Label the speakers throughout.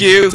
Speaker 1: you.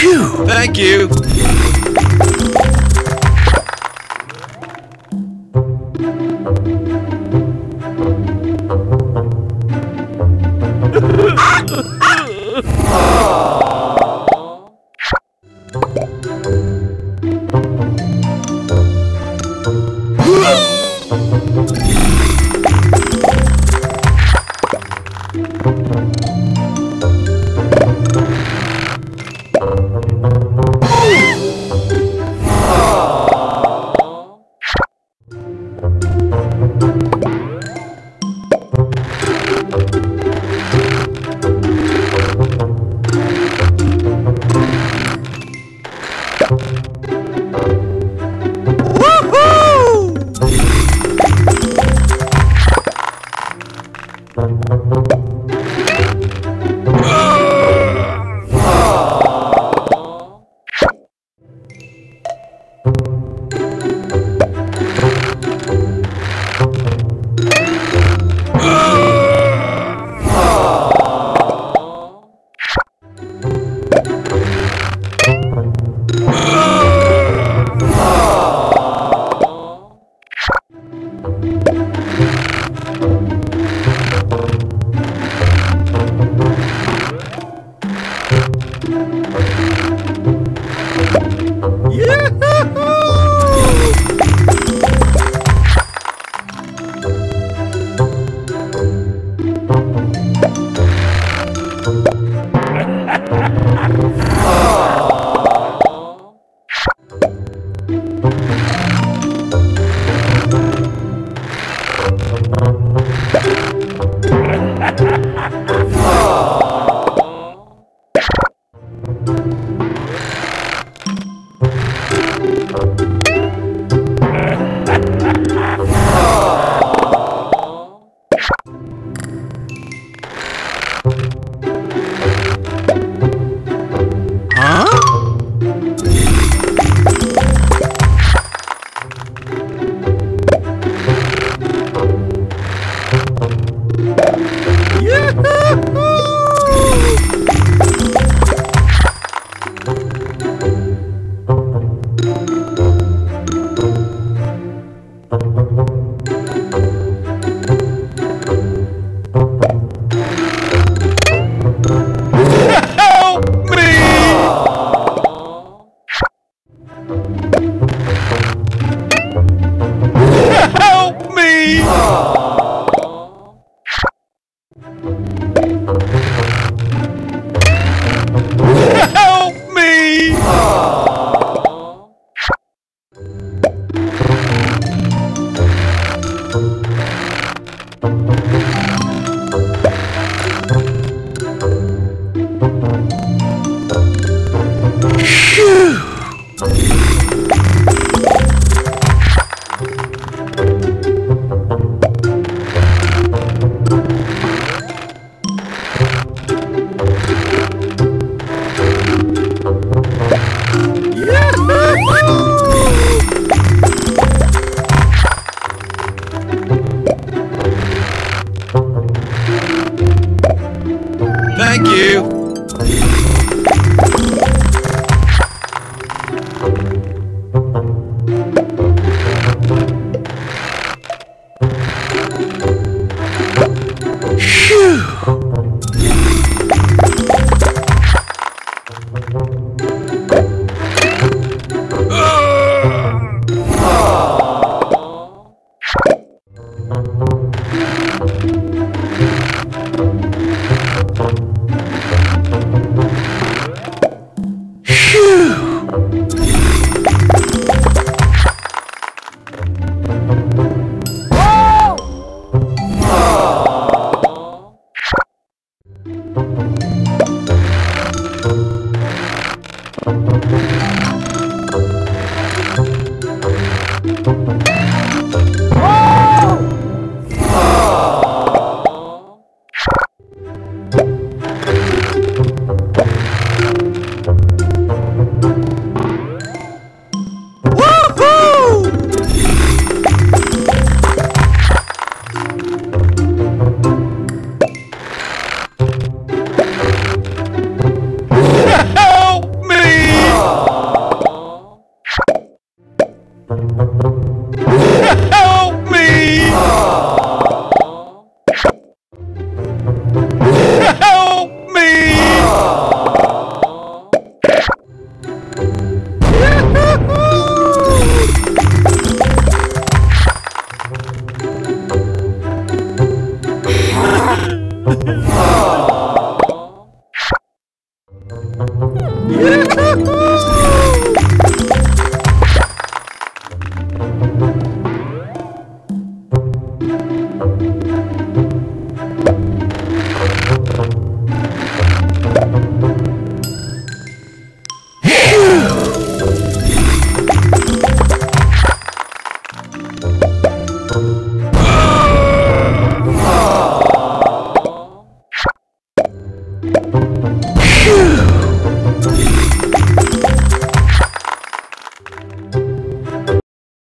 Speaker 1: Phew. Thank you. Attack!